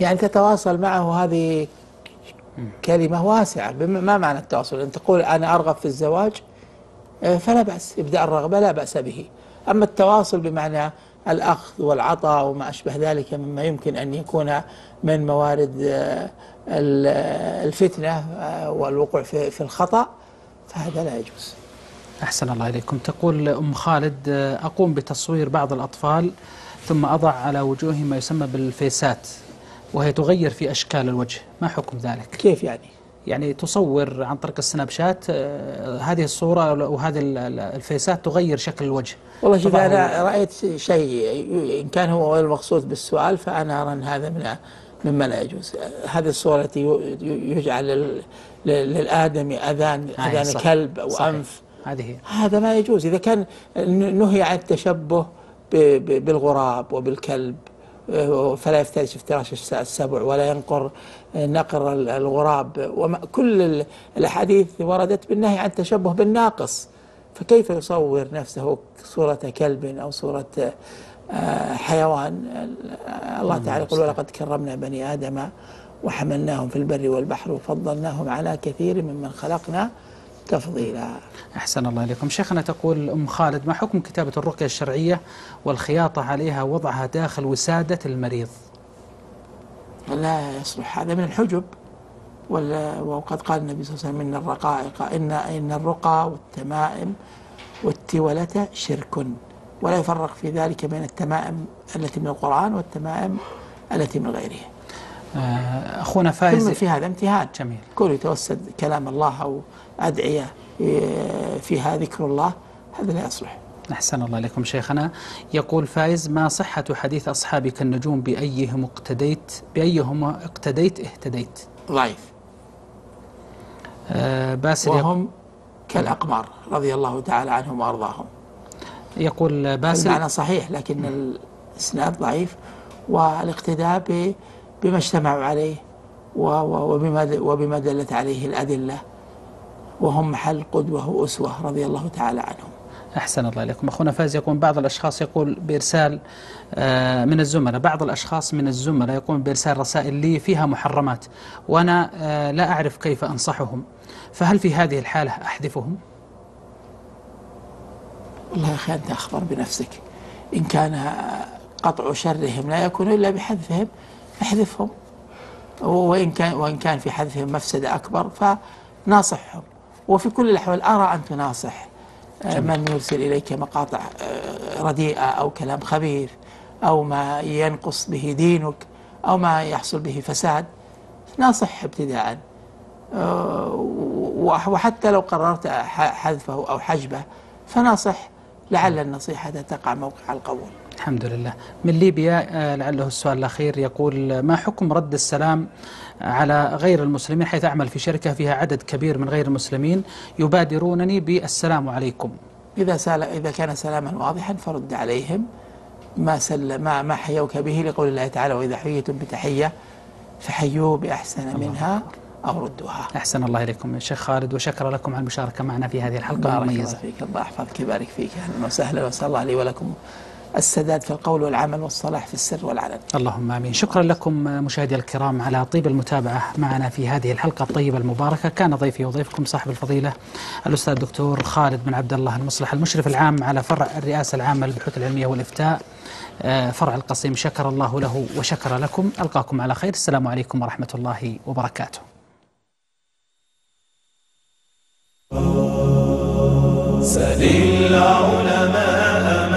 يعني تتواصل معه هذه كلمة واسعة ما معنى التواصل؟ أن تقول أنا أرغب في الزواج فلا بأس إبداء الرغبة لا بأس به. أما التواصل بمعنى الأخذ والعطاء وما أشبه ذلك مما يمكن أن يكون من موارد آه، ال- الفتنة آه، والوقوع في الخطأ فهذا لا يجوز. أحسن الله إليكم. تقول أم خالد آه، أقوم بتصوير بعض الأطفال ثم أضع على وجوههم ما يسمى بالفيسات وهي تغير في أشكال الوجه. ما حكم ذلك؟ كيف يعني؟ يعني تصور عن طريق السناب شات آه، هذه الصورة وهذه ال- ال- الفيسات تغير شكل الوجه. والله شوف أنا رأيت شيء إن كان هو غير مقصود بالسؤال فأنا أرى أن هذا من مما لا يجوز. هذه الصورة التي يجعل لل- لل- للآدمي أذان آه، أذان صح. كلب أو صحيح. أنف. هذه هذا ما يجوز. إذا كان نهي عن التشبه بالغراب وبالكلب. فلا يفترش افتراش السبع ولا ينقر آه، نقر الغراب. وما كل ال- الأحاديث وردت بالنهي عن التشبه بالناقص. فكيف يصور نفسه صورة كلب أو صورة آه، حيوان؟ الله تعالى يقول ولقد كرمنا بني آدم وحملناهم في البر والبحر وفضلناهم على كثير ممن خلقنا تفضيلا. أحسن الله إليكم. شيخنا تقول أم خالد ما حكم كتابة الرقية الشرعية والخياطة عليها وضعها داخل وسادة المريض؟ لا يصلح. هذا من الحجب. ولا- وقد قال النبي صلى الله عليه وسلم إن الرقائق إن إن الرقى والتمائم والتولة شرك. ولا يفرق في ذلك بين التمائم التي من القرآن والتمائم التي من غيره. آه، أخونا فايز. في هذا امتهان. جميل. كل يتوسد كلام الله أو أدعية إيه، فيها ذكر الله هذا لا يصلح. أحسن الله إليكم شيخنا. يقول فايز ما صحة حديث أصحابك النجوم بأيهم اقتديت بأيهم اقتديت اهتديت؟ ضعيف. آه، باسل وهم كالأقمار رضي الله تعالى عنهم وأرضاهم. يقول باسل المعنى صحيح لكن الإسناد ضعيف والاقتداء بما اجتمعوا عليه وبما وبما دلت عليه الأدلة. وهم محل قدوة وأسوة رضي الله تعالى عنهم. أحسن الله إليكم. أخونا فايز يقول بعض الأشخاص يقول بإرسال آه، من الزملاء. بعض الأشخاص من الزملاء يقوم بإرسال رسائل لي فيها محرمات وأنا آه، لا أعرف كيف أنصحهم. فهل في هذه الحالة أحذفهم؟ والله يا أخي أنت أخبر بنفسك. إن كان قطع شرهم لا يكون إلا بحذفهم أحذفهم. وإن كان وإن كان في حذفهم مفسدة أكبر فناصحهم. وفي كل الأحوال أرى أن تناصح آه، من يرسل إليك مقاطع آه، رديئة أو كلام خبيث أو ما ينقص به دينك أو ما يحصل به فساد ناصح ابتداء. آه، وحتى لو قررت حذفه أو حجبه فناصح لعل النصيحة تقع موقع القبول. الحمد لله. من ليبيا لعله السؤال الأخير يقول ما حكم رد السلام على غير المسلمين حيث أعمل في شركة فيها عدد كبير من غير المسلمين يبادرونني بالسلام عليكم. إذا سال إذا كان سلاما واضحا فرد عليهم ما سل ما ما حيوك به لقول الله تعالى وإذا حييتم بتحية فحيوا بأحسن منها أو ردوها. أحسن الله إليكم يا شيخ خالد وشكر لكم على المشاركة معنا في هذه الحلقة بارك الله المميزة فيك الله يحفظك يبارك فيك. أهلا وسهلا وأسأل الله لي ولكم السداد في القول والعمل والصلاح في السر والعلن. اللهم آمين. شكرا لكم مشاهدي الكرام على طيب المتابعة معنا في هذه الحلقة الطيبة المباركة. كان ضيفي وضيفكم صاحب الفضيلة الأستاذ الدكتور خالد بن عبد الله المصلح المشرف العام على فرع الرئاسة العامة للبحوث العلمية والإفتاء. آه، فرع القصيم شكر الله له وشكر لكم. ألقاكم على خير. السلام عليكم ورحمة الله وبركاته. سل العلماء